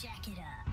Jack it up.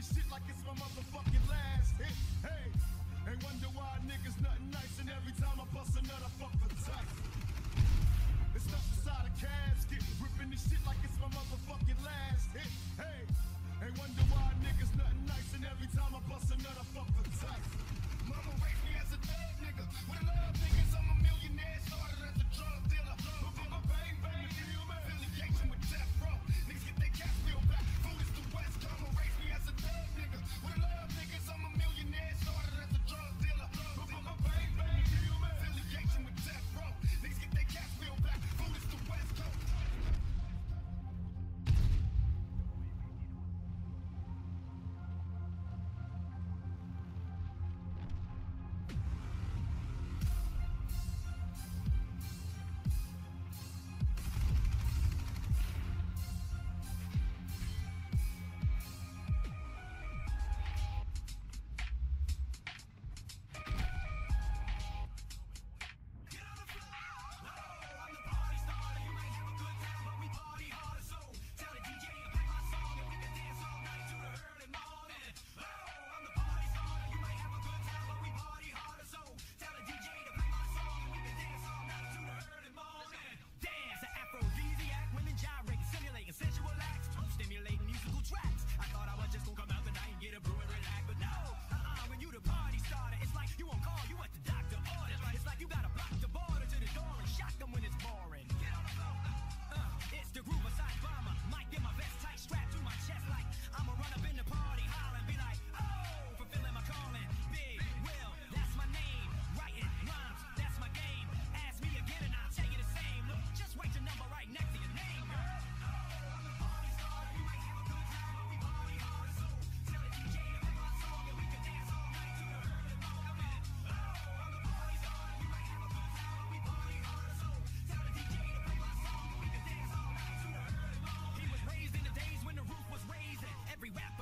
this shit like it's my motherfucking last hit. Hey, they wonder why niggas nothing nice, and every time I bust another fuck for tight. It's stuff inside a casket, ripping this shit like it's my motherfucking last hit. Hey, they wonder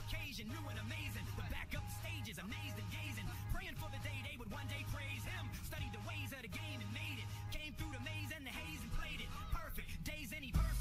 occasion, new and amazing. The backup stages, amazed and gazing, praying for the day they would one day praise him. Studied the ways of the game and made it. Came through the maze and the haze and played it perfect. Days any perfect.